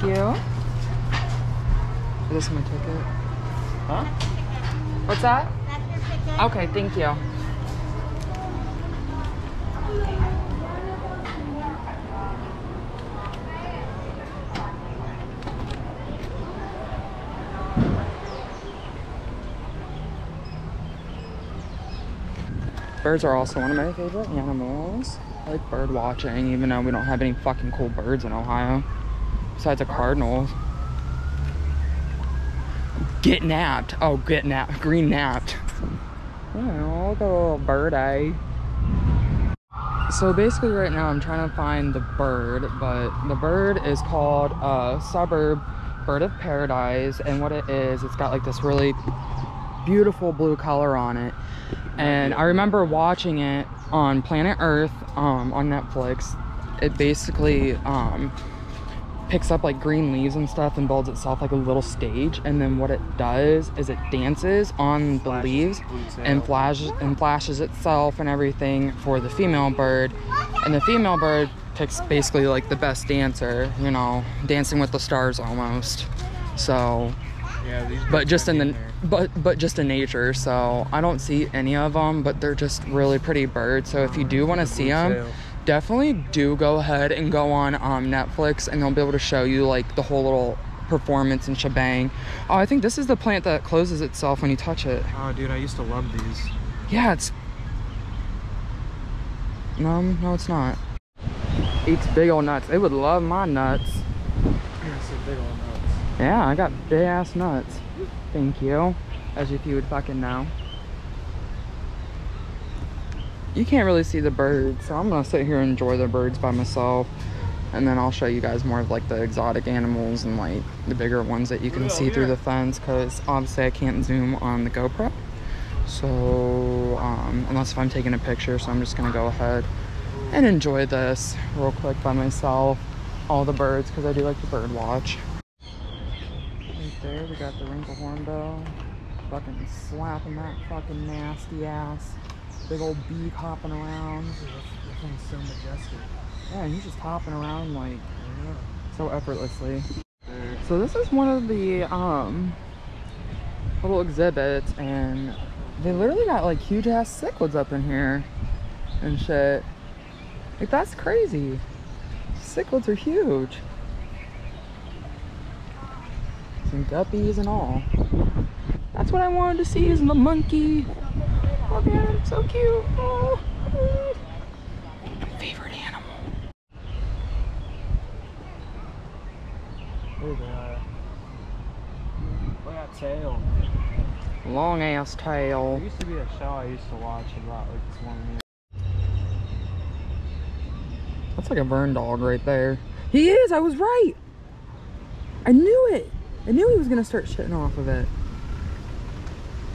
Thank you. Is this my ticket? Huh? What's that? Okay, thank you. Birds are also one of my favorite animals. I like bird watching, even though we don't have any fucking cool birds in Ohio. Besides a cardinal. Get napped. Oh, get napped. Green napped. At a little bird eye. So basically right now I'm trying to find the bird, but the bird is called a superb bird of paradise. And what it is, it's got like this really beautiful blue color on it. And I remember watching it on Planet Earth um, on Netflix. It basically um, picks up like green leaves and stuff and builds itself like a little stage. And then what it does is it dances on the Flashes leaves and flashes and flashes itself and everything for the female bird. And the female bird picks basically like the best dancer, you know, dancing with the stars almost. So Yeah, these but just in the but but just in nature so i don't see any of them but they're just really pretty birds so if you do want to see them. Definitely do go ahead and go on um, netflix and they'll be able to show you like the whole little performance and shebang oh i think this is the plant that closes itself when you touch it Oh, dude, I used to love these. yeah it's no no it's not eats big old nuts they would love my nuts nuts. Yeah, I got big ass nuts. Thank you. As if you would fucking know. You can't really see the birds, so I'm gonna sit here and enjoy the birds by myself. And then I'll show you guys more of like the exotic animals and like the bigger ones that you can see through the fence because obviously I can't zoom on the GoPro. So, um, unless if I'm taking a picture, so I'm just gonna go ahead and enjoy this real quick by myself. All the birds because I do like to bird watch. Right there, we got the wrinkle hornbill. Fucking slapping that fucking nasty ass. Big old beak hopping around. This one's so majestic. Yeah, he's just hopping around like Yeah. so effortlessly. So this is one of the um little exhibits and they literally got like huge ass cichlids up in here and shit. Like that's crazy. Cichlids are huge. Some guppies and all. That's what I wanted to see is the monkey. Oh, Look at him, so cute. Oh. My favorite animal. Look at that. Look at that tail. Long ass tail. There used to be a show I used to watch about like this one man. That's like a burn dog right there. He is, I was right. I knew it. I knew he was gonna start shitting off of it.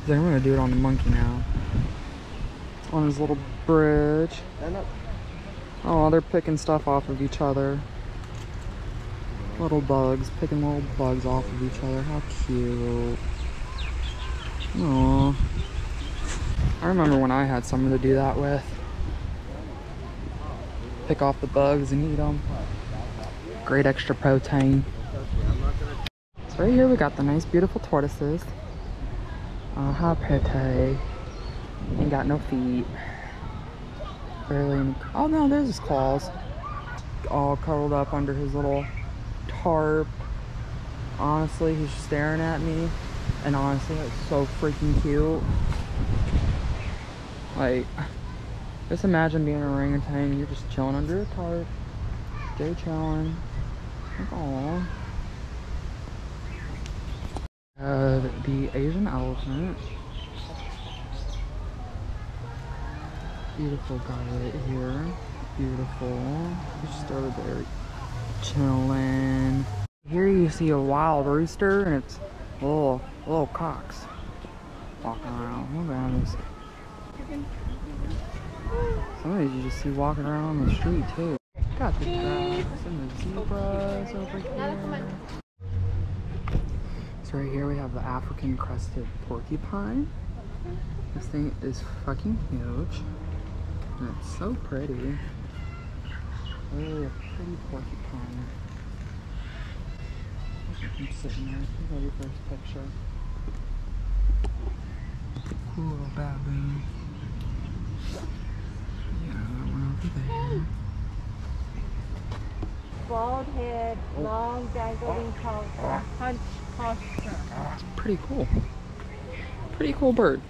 I'm gonna do it on the monkey now. On his little bridge. Oh, they're picking stuff off of each other. Little bugs, picking little bugs off of each other. How cute. Aww. I remember when I had someone to do that with. Pick off the bugs and eat them. Great extra protein. So right here we got the nice beautiful tortoises. Oh, how pretty. Ain't got no feet. Barely any. Oh no, there's his claws. All curled up under his little tarp. Honestly, he's staring at me. And honestly, it's so freaking cute. Like, just imagine being an orangutan and you're just chilling under a tarp. Day chilling. Like. Uh, the Asian elephant. Beautiful guy right here. Beautiful. Just over there chilling. Here you see a wild rooster and it's little little cocks walking around. Look at this. Some of these you just see walking around on the street too. Got the ducks and the zebras over here. Right here we have the African crested porcupine. This thing is fucking huge. And it's so pretty. Oh, a pretty porcupine. I'm sitting there. Very first picture. Cool baboon. Yeah, that one over there. Bald head, oh. long dangling oh. trunk, hunch posture. It's pretty cool. Pretty cool bird.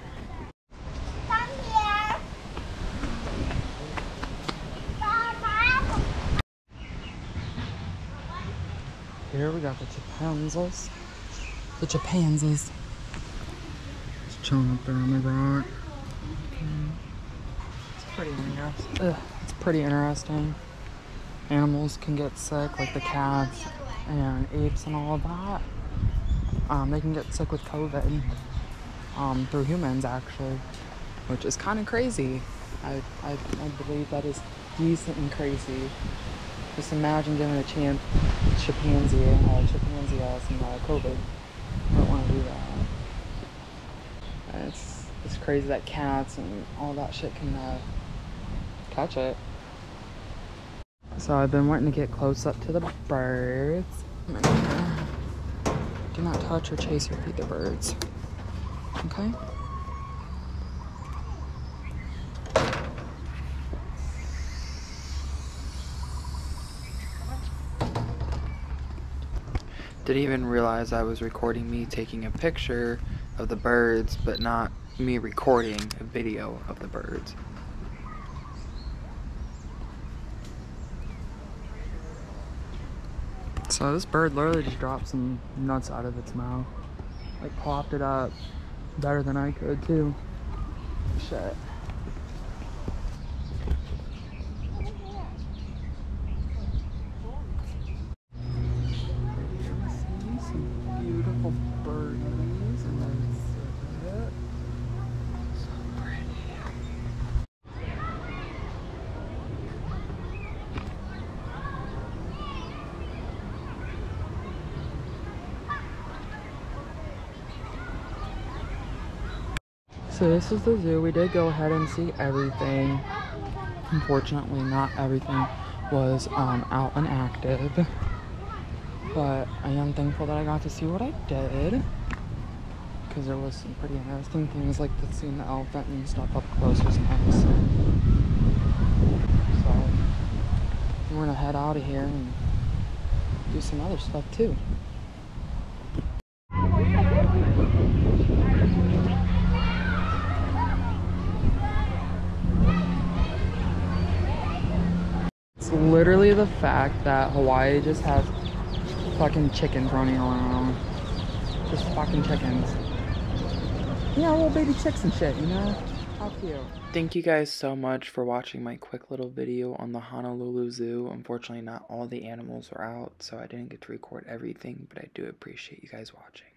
Come here. Here we got the chimpanzees. The chimpanzees. Just chilling up there on the rock. It's pretty interesting. Ugh, it's pretty interesting. Animals can get sick, like the cats and apes and all of that. Um, they can get sick with COVID um, through humans, actually, which is kind of crazy. I, I, I believe that is decent and crazy. Just imagine giving a champ chimpanzee uh, chimpanzee some uh, COVID. I don't want to do that. It's it's crazy that cats and all that shit can uh, catch it. So I've been wanting to get close up to the birds. Do not touch or chase or feed the birds. Okay. Didn't even realize I was recording me taking a picture of the birds, but not me recording a video of the birds. So this bird literally just dropped some nuts out of its mouth. Like popped it up better than I could too. Shit. Some beautiful birdies and that's it. So pretty. So this is the zoo. We did go ahead and see everything. Unfortunately, not everything was um, out and active. But I am thankful that I got to see what I did. Because there was some pretty interesting things like the seeing the elephant and stuff up close was nice. So we're gonna head out of here and do some other stuff too. It's literally the fact that Hawaii just has fucking chickens running around. Just fucking chickens. Yeah, little baby chicks and shit, you know? How cute. Thank you guys so much for watching my quick little video on the Honolulu Zoo. Unfortunately, not all the animals are out, so I didn't get to record everything, but I do appreciate you guys watching.